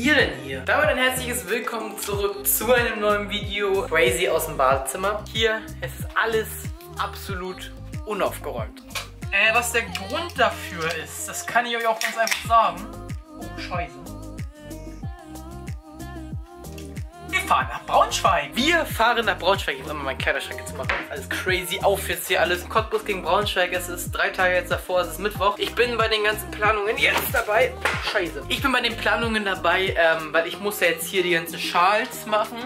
ihr denn hier? Damit ein herzliches Willkommen zurück zu einem neuen Video. Crazy aus dem Badezimmer. Hier ist alles absolut unaufgeräumt. Äh, was der Grund dafür ist, das kann ich euch auch ganz einfach sagen. Oh, scheiße. Fahren nach Braunschweig. Wir fahren nach Braunschweig. Ich muss mal meinen Kleiderschrank jetzt machen. Alles crazy auf jetzt hier alles. Cottbus gegen Braunschweig. Es ist drei Tage jetzt davor. Es ist Mittwoch. Ich bin bei den ganzen Planungen jetzt dabei. Scheiße. Ich bin bei den Planungen dabei, ähm, weil ich muss ja jetzt hier die ganzen Schals machen.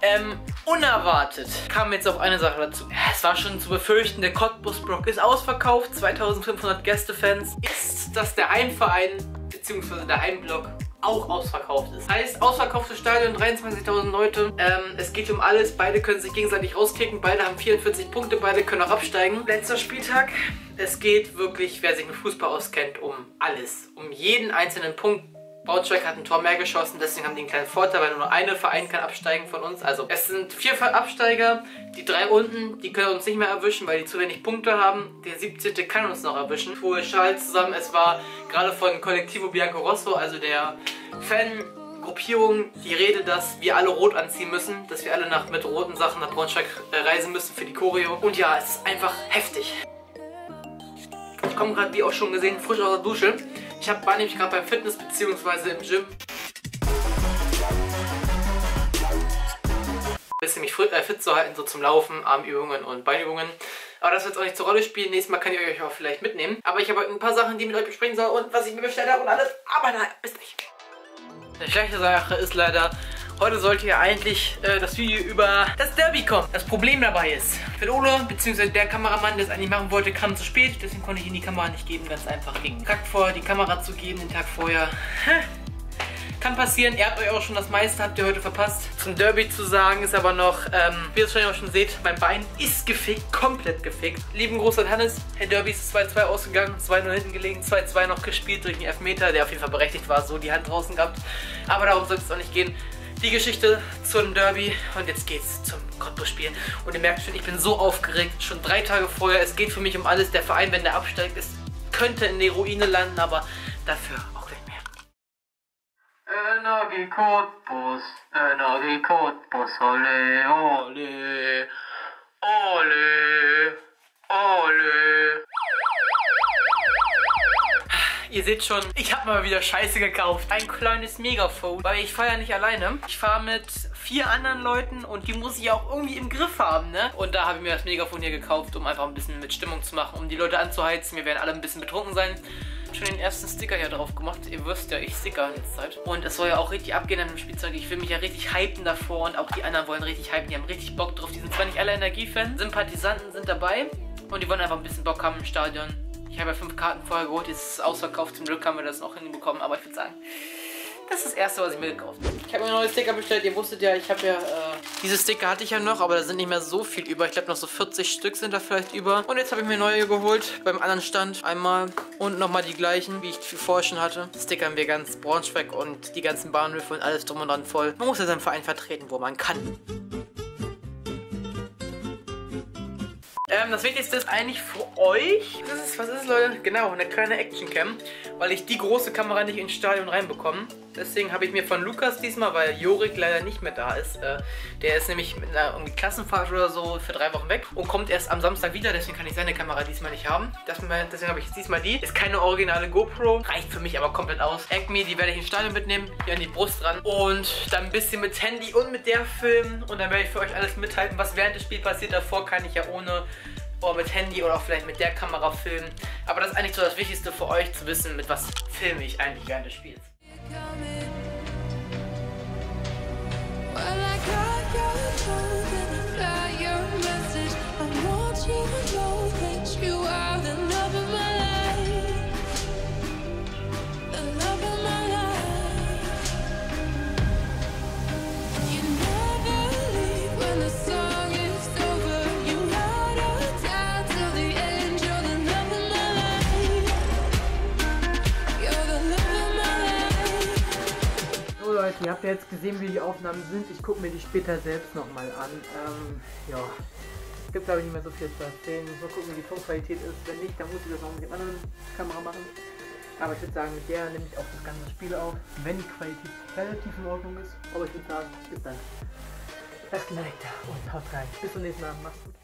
Ähm, unerwartet kam jetzt auch eine Sache dazu. Es war schon zu befürchten, der Cottbus-Block ist ausverkauft. 2500 Gästefans. Ist das der Heimverein, beziehungsweise der Heimblock auch ausverkauft ist. Heißt, ausverkauftes Stadion, 23.000 Leute. Ähm, es geht um alles. Beide können sich gegenseitig rauskicken. Beide haben 44 Punkte. Beide können auch absteigen. Letzter Spieltag. Es geht wirklich, wer sich mit Fußball auskennt, um alles. Um jeden einzelnen Punkt. Braunschweig hat ein Tor mehr geschossen, deswegen haben die einen kleinen Vorteil, weil nur eine Verein kann absteigen von uns. Also es sind vier Absteiger, die drei unten, die können uns nicht mehr erwischen, weil die zu wenig Punkte haben. Der 17. kann uns noch erwischen. Fuhr Schal zusammen, es war gerade von Collectivo Bianco Rosso, also der Fangruppierung, die Rede, dass wir alle rot anziehen müssen, dass wir alle nach, mit roten Sachen nach Braunschweig äh, reisen müssen für die Choreo. Und ja, es ist einfach heftig. Ich komme gerade, wie auch schon gesehen, frisch aus der Dusche. Ich hab, war nämlich gerade beim Fitness bzw. im Gym. Bisschen mich äh, fit zu halten, so zum Laufen, Armübungen und Beinübungen. Aber das wird jetzt auch nicht zur Rolle spielen. Nächstes Mal kann ich euch auch vielleicht mitnehmen. Aber ich habe heute ein paar Sachen, die mit euch besprechen soll und was ich mir bestellt habe und alles. Aber nein, bis nicht. Eine schlechte Sache ist leider, Heute sollte ja eigentlich äh, das Video über das Derby kommen. Das Problem dabei ist, Phil Ole, beziehungsweise der Kameramann, der es eigentlich machen wollte, kam zu spät. Deswegen konnte ich ihm die Kamera nicht geben. Ganz einfach ging. Tag vorher die Kamera zu geben, den Tag vorher. Kann passieren, ihr habt euch auch schon das meiste, habt ihr heute verpasst. Zum Derby zu sagen ist aber noch, ähm, wie ihr es schon, schon seht, mein Bein ist gefickt, komplett gefickt. Lieben Gruß an Hannes, Herr Derby ist 2-2 ausgegangen, 2-0 hinten gelegen, 2-2 noch gespielt durch den Elfmeter, der auf jeden Fall berechtigt war, so die Hand draußen gehabt. Aber darum soll es auch nicht gehen die Geschichte zum Derby und jetzt geht's zum Cottbus-Spiel. Und ihr merkt schon, ich bin so aufgeregt, schon drei Tage vorher. Es geht für mich um alles. Der Verein, wenn der absteigt, ist, könnte in die Ruine landen, aber dafür auch gleich mehr. Energie Cottbus, Energie Cottbus, ole, ole, ole, ole. Ihr seht schon, ich habe mal wieder Scheiße gekauft. Ein kleines Megafon, weil ich fahre ja nicht alleine. Ich fahre mit vier anderen Leuten und die muss ich auch irgendwie im Griff haben, ne? Und da habe ich mir das Megafon hier gekauft, um einfach ein bisschen mit Stimmung zu machen, um die Leute anzuheizen. Wir werden alle ein bisschen betrunken sein schon den ersten Sticker hier drauf gemacht. Ihr wisst ja, ich sticker jetzt Zeit. Und es soll ja auch richtig abgehen an dem Spielzeug. Ich will mich ja richtig hypen davor und auch die anderen wollen richtig hypen. Die haben richtig Bock drauf. Die sind zwar nicht alle Energiefans, Sympathisanten sind dabei und die wollen einfach ein bisschen Bock haben im Stadion. Ich habe ja fünf Karten vorher geholt, jetzt ist es ausverkauft. Zum Glück haben wir das noch hinbekommen, aber ich würde sagen, das ist das erste, was ich mir gekauft habe. Ich habe mir neue Sticker bestellt. Ihr wusstet ja, ich habe ja, äh, diese Sticker hatte ich ja noch, aber da sind nicht mehr so viel über. Ich glaube, noch so 40 Stück sind da vielleicht über. Und jetzt habe ich mir neue geholt, beim anderen Stand einmal. Und nochmal die gleichen, wie ich vorher schon hatte. Stickern wir ganz Braunschweig und die ganzen Bahnhöfe und alles drum und dran voll. Man muss ja seinen Verein vertreten, wo man kann. Ähm, das Wichtigste ist eigentlich für euch, was ist, was ist Leute? Genau, eine kleine Actioncam, weil ich die große Kamera nicht ins Stadion reinbekomme. Deswegen habe ich mir von Lukas diesmal, weil Jorik leider nicht mehr da ist, äh, der ist nämlich mit einer Klassenfahrt oder so für drei Wochen weg und kommt erst am Samstag wieder, deswegen kann ich seine Kamera diesmal nicht haben. deswegen habe ich diesmal die. Ist keine originale GoPro, reicht für mich aber komplett aus. Acme, die werde ich ins Stadion mitnehmen, hier an die Brust dran und dann ein bisschen mit Handy und mit der filmen und dann werde ich für euch alles mithalten, was während des Spiels passiert. Davor kann ich ja ohne oder mit Handy oder auch vielleicht mit der Kamera filmen. Aber das ist eigentlich so das Wichtigste für euch zu wissen, mit was filme ich eigentlich während des Spiels. Leute, ihr habt ja jetzt gesehen, wie die Aufnahmen sind. Ich gucke mir die später selbst nochmal an. Ähm, ja, gibt glaube ich nicht mehr so viel zu erzählen. Muss mal gucken, wie die Tonqualität ist. Wenn nicht, dann muss ich das auch mit dem anderen Kamera machen. Aber ich würde sagen, mit der nehme ich auch das ganze Spiel auf, wenn die Qualität relativ in Ordnung ist. Aber ich würde sagen, bis dann. Das da und haut rein. Bis zum nächsten Mal. Macht's gut.